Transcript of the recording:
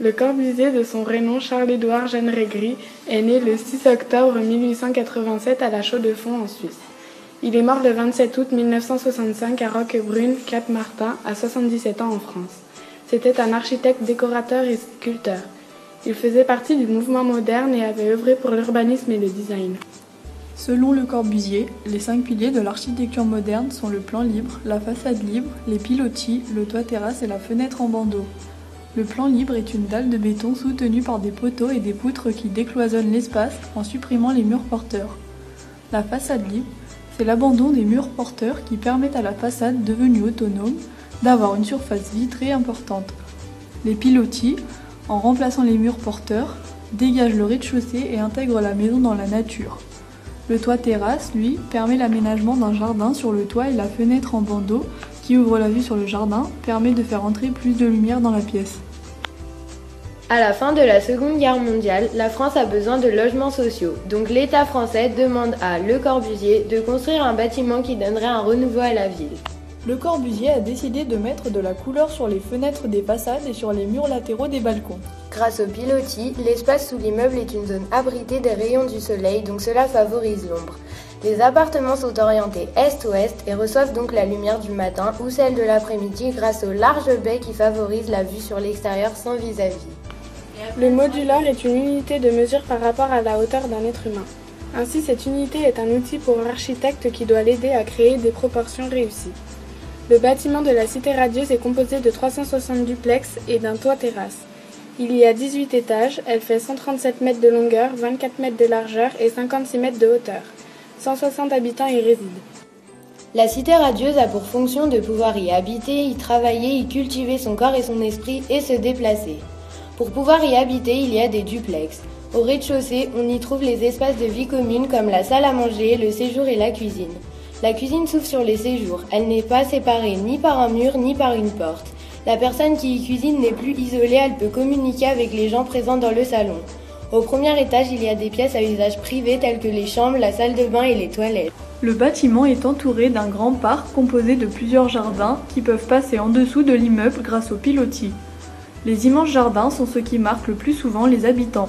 Le Corbusier, de son vrai nom Charles-Édouard Jeanne Régry, est né le 6 octobre 1887 à La Chaux-de-Fonds en Suisse. Il est mort le 27 août 1965 à Roquebrune, Cap-Martin, à 77 ans en France. C'était un architecte, décorateur et sculpteur. Il faisait partie du mouvement moderne et avait œuvré pour l'urbanisme et le design. Selon Le Corbusier, les cinq piliers de l'architecture moderne sont le plan libre, la façade libre, les pilotis, le toit terrasse et la fenêtre en bandeau. Le plan libre est une dalle de béton soutenue par des poteaux et des poutres qui décloisonnent l'espace en supprimant les murs porteurs. La façade libre, c'est l'abandon des murs porteurs qui permettent à la façade devenue autonome d'avoir une surface vitrée importante. Les pilotis, en remplaçant les murs porteurs, dégagent le rez-de-chaussée et intègrent la maison dans la nature. Le toit terrasse, lui, permet l'aménagement d'un jardin sur le toit et la fenêtre en bandeau qui ouvre la vue sur le jardin permet de faire entrer plus de lumière dans la pièce. À la fin de la Seconde Guerre mondiale, la France a besoin de logements sociaux. Donc l'État français demande à Le Corbusier de construire un bâtiment qui donnerait un renouveau à la ville. Le Corbusier a décidé de mettre de la couleur sur les fenêtres des façades et sur les murs latéraux des balcons. Grâce au pilotis, l'espace sous l'immeuble est une zone abritée des rayons du soleil, donc cela favorise l'ombre. Les appartements sont orientés est-ouest et reçoivent donc la lumière du matin ou celle de l'après-midi grâce au large baie qui favorise la vue sur l'extérieur sans vis-à-vis. Le modular est une unité de mesure par rapport à la hauteur d'un être humain. Ainsi, cette unité est un outil pour l'architecte qui doit l'aider à créer des proportions réussies. Le bâtiment de la Cité radieuse est composé de 360 duplex et d'un toit terrasse. Il y a 18 étages, elle fait 137 mètres de longueur, 24 mètres de largeur et 56 mètres de hauteur. 160 habitants y résident. La cité radieuse a pour fonction de pouvoir y habiter, y travailler, y cultiver son corps et son esprit et se déplacer. Pour pouvoir y habiter, il y a des duplex. Au rez-de-chaussée, on y trouve les espaces de vie commune comme la salle à manger, le séjour et la cuisine. La cuisine s'ouvre sur les séjours. Elle n'est pas séparée ni par un mur ni par une porte. La personne qui y cuisine n'est plus isolée, elle peut communiquer avec les gens présents dans le salon. Au premier étage, il y a des pièces à usage privé telles que les chambres, la salle de bain et les toilettes. Le bâtiment est entouré d'un grand parc composé de plusieurs jardins qui peuvent passer en dessous de l'immeuble grâce au pilotis. Les immenses jardins sont ceux qui marquent le plus souvent les habitants.